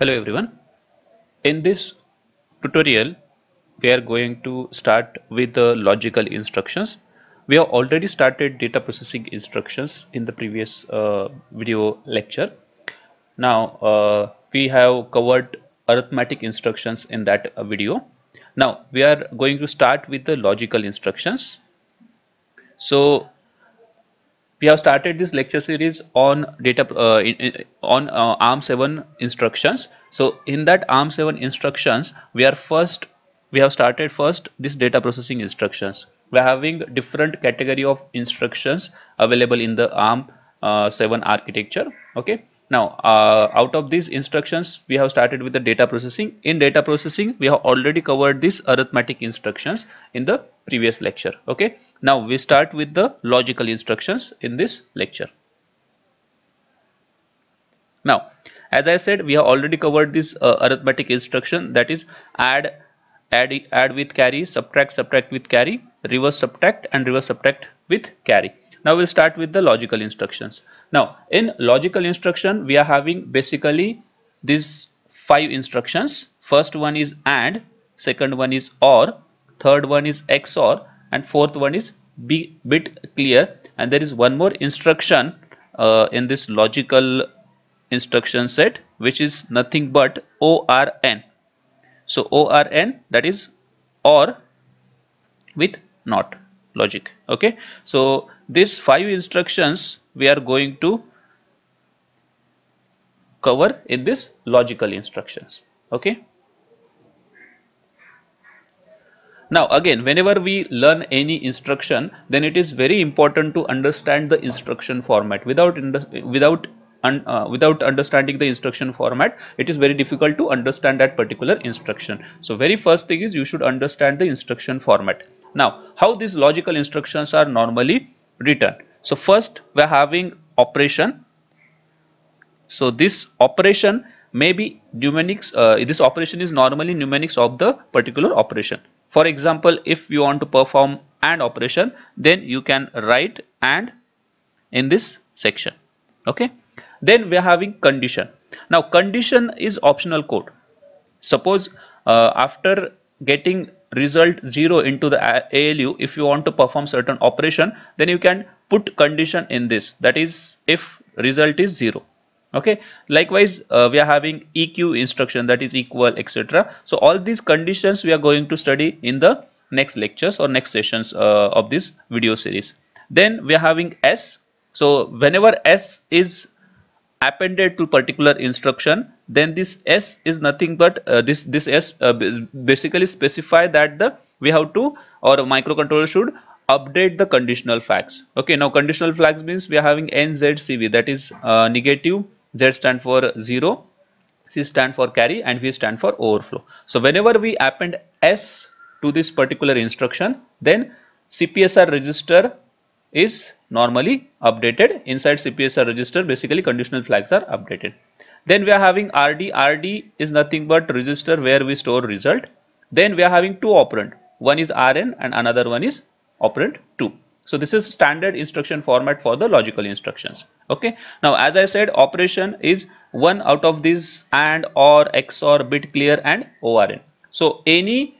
Hello everyone. In this tutorial we are going to start with the logical instructions. We have already started data processing instructions in the previous uh, video lecture. Now uh, we have covered arithmetic instructions in that uh, video. Now we are going to start with the logical instructions. So we have started this lecture series on data uh, in, on uh, ARM7 instructions. So in that ARM7 instructions, we are first we have started first this data processing instructions. We are having different category of instructions available in the ARM7 uh, architecture. Okay. Now, uh, out of these instructions, we have started with the data processing. In data processing, we have already covered these arithmetic instructions in the previous lecture. Okay. Now, we start with the logical instructions in this lecture. Now, as I said, we have already covered this uh, arithmetic instruction that is add, add, add with carry, subtract, subtract with carry, reverse subtract and reverse subtract with carry. Now we'll start with the logical instructions. Now in logical instruction we are having basically these five instructions. First one is AND, second one is OR, third one is XOR and fourth one is be bit clear and there is one more instruction uh, in this logical instruction set which is nothing but ORN. So ORN that is OR with NOT logic. Okay? So these five instructions we are going to cover in this logical instructions. Okay? Now again whenever we learn any instruction then it is very important to understand the instruction format. Without without uh, without understanding the instruction format it is very difficult to understand that particular instruction. So very first thing is you should understand the instruction format now how these logical instructions are normally written. So first we are having operation. So this operation may be mnemonics, uh, this operation is normally mnemonics of the particular operation. For example, if you want to perform AND operation, then you can write AND in this section. Okay. Then we are having condition. Now condition is optional code. Suppose uh, after getting result 0 into the ALU if you want to perform certain operation then you can put condition in this. That is if result is 0 okay? Likewise uh, we are having eq instruction that is equal etc so all these conditions we are going to study in the next lectures or next sessions uh, of this video series. Then we are having s. So whenever s is appended to particular instruction then this s is nothing but uh, this this s uh, basically specify that the we have to or microcontroller should update the conditional flags okay now conditional flags means we are having nzcv that is uh, negative z stand for 0 c stand for carry and v stand for overflow. So whenever we append s to this particular instruction then cpsr register is normally updated inside CPSR register. Basically conditional flags are updated. Then we are having RD RD is nothing but register where we store result. Then we are having two operand. One is RN and another one is operand 2 so this is standard instruction format for the logical instructions. Okay. Now as I said operation is one out of these AND OR XOR bit clear and ORN so any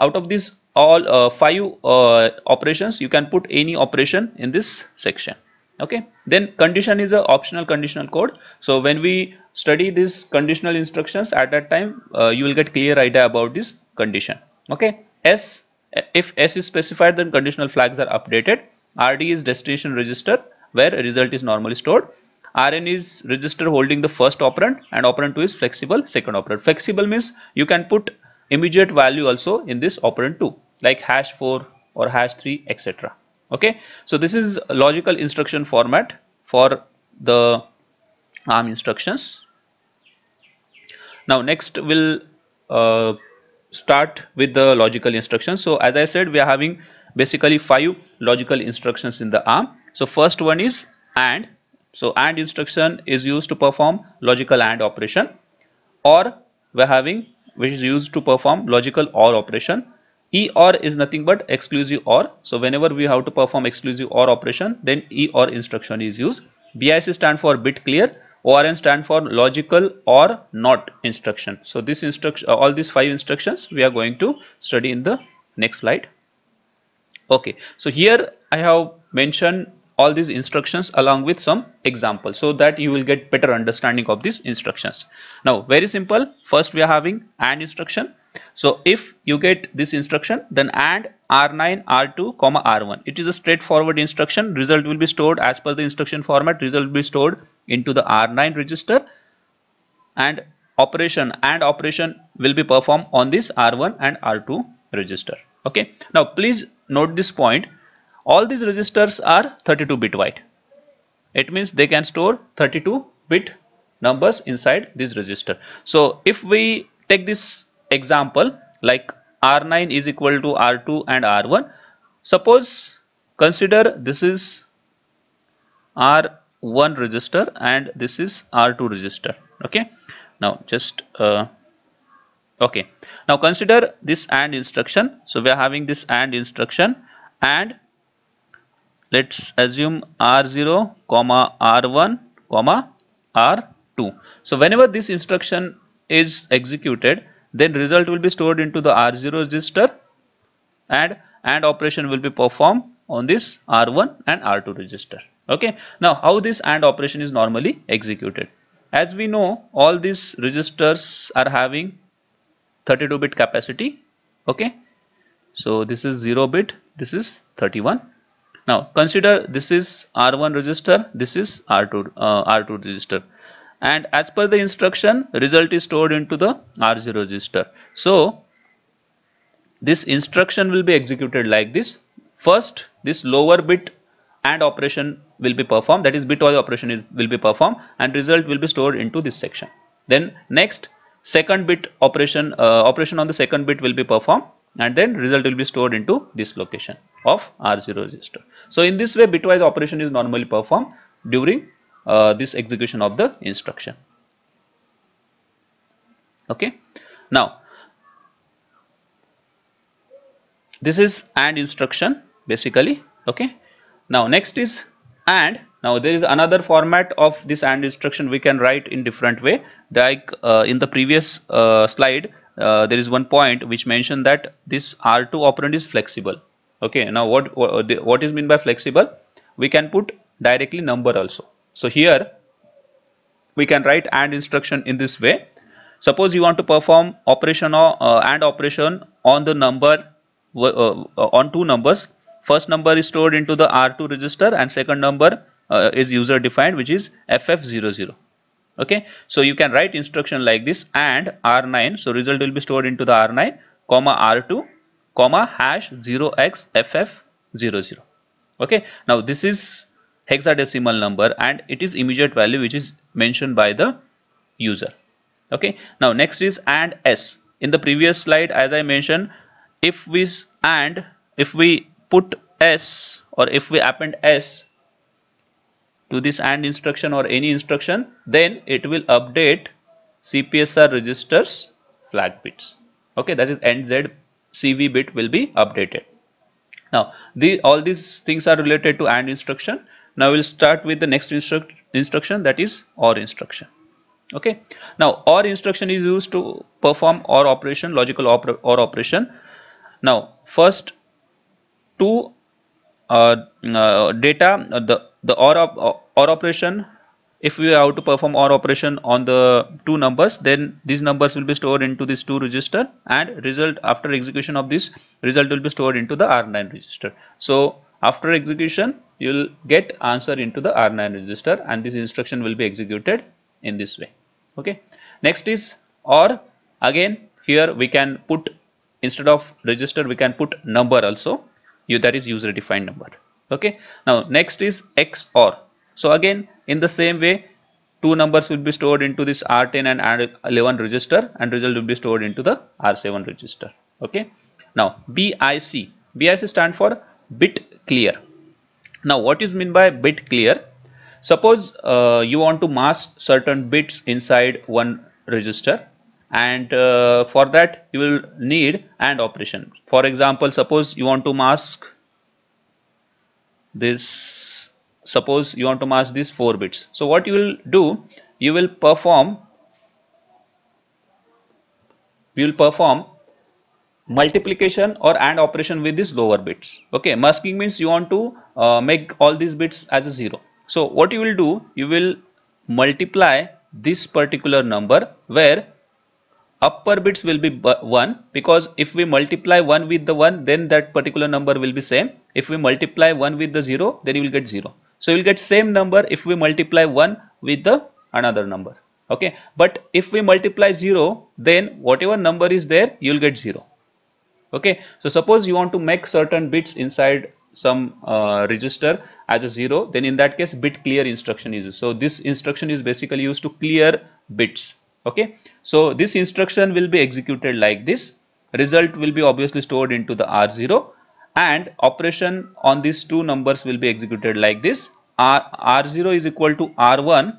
out of these all uh, five uh, operations you can put any operation in this section. Okay? Then condition is a optional conditional code. So when we study these conditional instructions at that time uh, you will get clear idea about this condition. Okay? S if s is specified then conditional flags are updated. Rd is destination register where result is normally stored. Rn is register holding the first operand and operand 2 is flexible second operand. Flexible means you can put immediate value also in this operand 2 like hash 4 or hash 3 etc okay? So this is logical instruction format for the ARM instructions. Now next we'll uh, start with the logical instructions. So as I said we are having basically five logical instructions in the ARM so first one is AND. So AND instruction is used to perform logical AND operation. Or we're having which is used to perform logical OR operation E OR is nothing but exclusive OR. So whenever we have to perform exclusive OR operation, then E OR instruction is used. BIC stand for bit clear. ORN stand for logical or not instruction. So this instruction, uh, all these five instructions we are going to study in the next slide. Okay, so here I have mentioned all these instructions along with some examples so that you will get better understanding of these instructions. Now very simple, first we are having AND instruction. So if you get this instruction then AND R9, R2, comma R1. It is a straightforward instruction. Result will be stored as per the instruction format. Result will be stored into the R9 register and operation and operation will be performed on this R1 and R2 register. Okay. Now please note this point all these registers are 32 bit wide. It means they can store 32 bit numbers inside this register. So if we take this example like r9 is equal to r2 and r1 suppose consider this is r1 register and this is r2 register okay? Now just uh, okay. Now consider this AND instruction. So we are having this AND instruction and let's assume r0 comma r1 comma r2 so whenever this instruction is executed then result will be stored into the r0 register and and operation will be performed on this r1 and r2 register. Okay? Now how this AND operation is normally executed? As we know all these registers are having 32 bit capacity. Okay? So this is 0 bit this is 31 now consider this is R1 register, this is R2, uh, R2 register and as per the instruction result is stored into the R0 register. So this instruction will be executed like this. First this lower bit AND operation will be performed that is bitwise operation is will be performed and result will be stored into this section. Then next second bit operation uh, operation on the second bit will be performed and then result will be stored into this location of R0 register. So in this way bitwise operation is normally performed during uh, this execution of the instruction. Okay. Now this is AND instruction basically. Okay. Now next is AND. Now there is another format of this AND instruction we can write in different way like uh, in the previous uh, slide uh, there is one point which mentioned that this R2 operand is flexible. Okay, now what, what, what is mean by flexible? We can put directly number also. So here we can write AND instruction in this way. Suppose you want to perform operation or uh, AND operation on the number uh, uh, on two numbers. First number is stored into the R2 register and second number uh, is user defined which is FF00 okay? So you can write instruction like this and r9 so result will be stored into the r9 comma r2 comma hash 0xff00 okay? Now this is hexadecimal number and it is immediate value which is mentioned by the user. Okay? Now next is and s. In the previous slide as i mentioned if we and if we put s or if we append s to this AND instruction or any instruction then it will update CPSR registers flag bits. Okay that is NZ CV bit will be updated. Now the all these things are related to AND instruction. Now we'll start with the next instru instruction that is OR instruction. Okay now OR instruction is used to perform OR operation logical OR, OR operation. Now first two uh, uh, data uh, the the OR, op OR operation if we have to perform OR operation on the two numbers then these numbers will be stored into this two register and result after execution of this result will be stored into the R9 register. So after execution you will get answer into the R9 register and this instruction will be executed in this way okay. Next is OR again here we can put instead of register we can put number also you that is user defined number okay? Now next is XOR so again in the same way two numbers will be stored into this R10 and R11 register and result will be stored into the R7 register. Okay? Now BIC BIC stand for bit clear. Now what is mean by bit clear? Suppose uh, you want to mask certain bits inside one register and uh, for that you will need AND operation. For example suppose you want to mask this suppose you want to mask these 4 bits so what you will do you will perform you will perform multiplication or AND operation with these lower bits. Okay, masking means you want to uh, make all these bits as a 0. So what you will do, you will multiply this particular number where upper bits will be 1 because if we multiply 1 with the 1 then that particular number will be same. If we multiply 1 with the 0 then you will get 0. So you will get same number if we multiply 1 with the another number. Okay, but if we multiply 0 then whatever number is there you will get 0 okay so suppose you want to make certain bits inside some uh, register as a 0 then in that case bit clear instruction is used so this instruction is basically used to clear bits okay? So this instruction will be executed like this. Result will be obviously stored into the r0 and operation on these two numbers will be executed like this. R r0 is equal to r1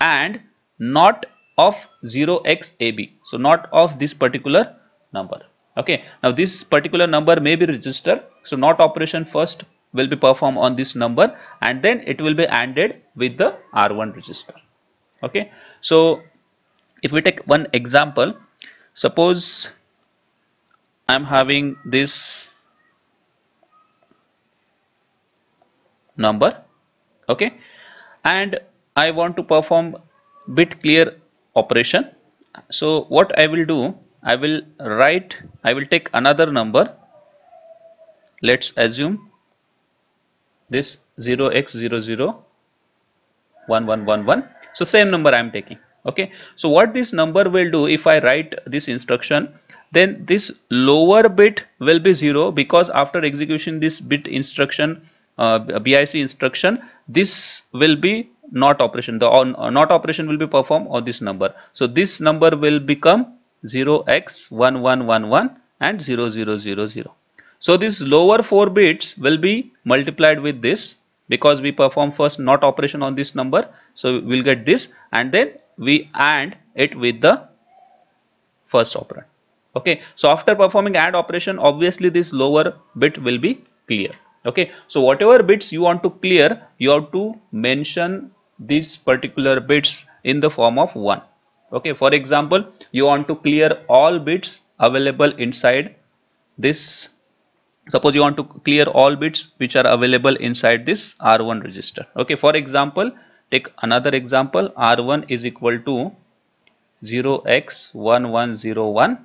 and not of 0xab so not of this particular number. Okay? Now this particular number may be register so not operation first will be performed on this number and then it will be ANDed with the R1 register. Okay? So if we take one example suppose I'm having this number okay and I want to perform bit clear operation. So what I will do I will write I will take another number. Let's assume this 0x001111 so same number I am taking okay so what this number will do if I write this instruction then this lower bit will be 0 because after execution this bit instruction uh, BIC instruction this will be not operation the on, uh, not operation will be performed on this number so this number will become 0x1111 and 0000. So this lower 4 bits will be multiplied with this because we perform first not operation on this number. So we'll get this and then we AND it with the first operand. Okay. So after performing AND operation obviously this lower bit will be clear. Okay. So whatever bits you want to clear you have to mention these particular bits in the form of 1 okay for example you want to clear all bits available inside this suppose you want to clear all bits which are available inside this r1 register okay for example take another example. R1 is equal to 0x1101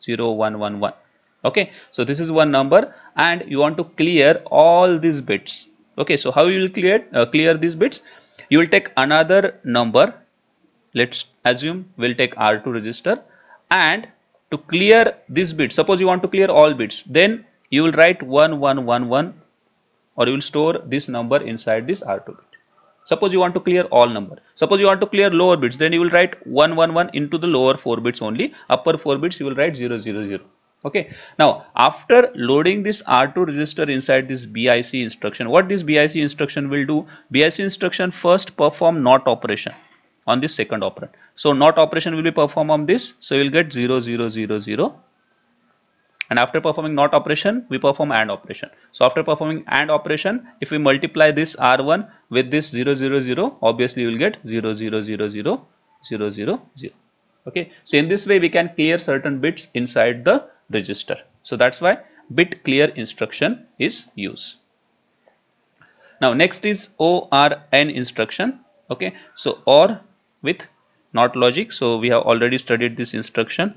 0111 okay so this is one number and you want to clear all these bits. Okay so how you will clear uh, clear these bits? You will take another number. Let's assume we'll take R2 register and to clear this bit suppose you want to clear all bits then you will write 1111 or you will store this number inside this R2 bit suppose you want to clear all number suppose you want to clear lower bits then you will write 111 into the lower 4 bits only upper 4 bits you will write 000 okay now after loading this r2 register inside this bic instruction what this bic instruction will do bic instruction first perform not operation on this second operand. So not operation will be performed on this. So you will get 0, 0, 0, 0. And after performing not operation, we perform AND operation. So after performing AND operation, if we multiply this R1 with this 0, 0, 0, obviously you will get 0, 0, 0, 0, 0, 0, 0. Okay. So in this way, we can clear certain bits inside the register. So that's why bit clear instruction is used. Now next is ORN instruction. Okay. So OR with not logic so we have already studied this instruction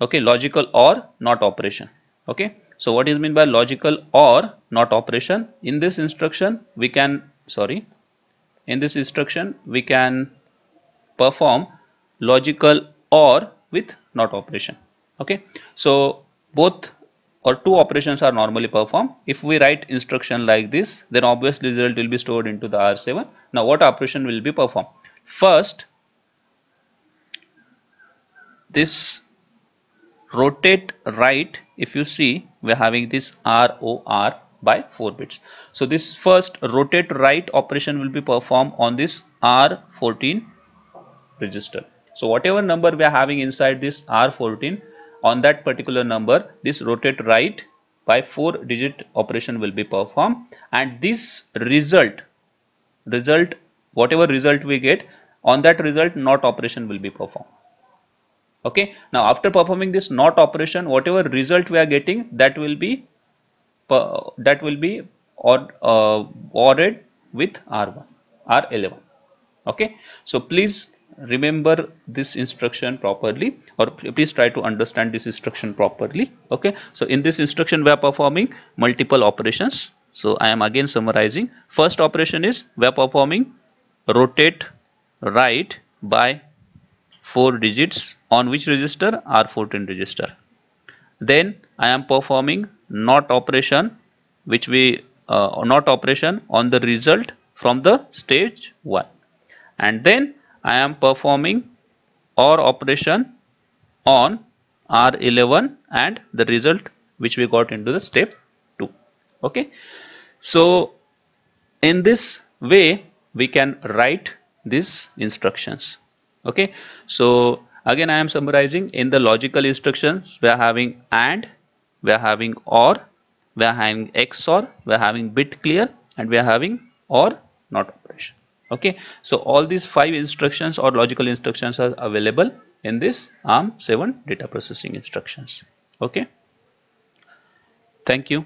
okay logical or not operation. Okay so what is mean by logical or not operation? In this instruction we can sorry in this instruction we can perform logical or with not operation. Okay so both or two operations are normally performed. If we write instruction like this then obviously result will be stored into the r7 now what operation will be performed? First, this rotate right, if you see, we're having this ROR by 4 bits. So this first rotate right operation will be performed on this R14 register. So whatever number we are having inside this R14 on that particular number this rotate right by 4 digit operation will be performed and this result result whatever result we get on that result not operation will be performed okay? Now after performing this not operation whatever result we are getting that will be that will be or uh, ordered with r1 r11 okay? So please remember this instruction properly or please try to understand this instruction properly. Okay? So in this instruction we are performing multiple operations. So i am again summarizing. First operation is we are performing rotate right by 4 digits on which register r14 register. Then i am performing not operation which we uh, not operation on the result from the stage 1 and then I am performing OR operation on R11 and the result which we got into the step 2 okay? So in this way we can write these instructions okay? So again I am summarizing. In the logical instructions we are having AND we are having OR we are having XOR we are having bit clear and we are having OR not operation. Okay? So all these five instructions or logical instructions are available in this ARM7 data processing instructions. Okay? Thank you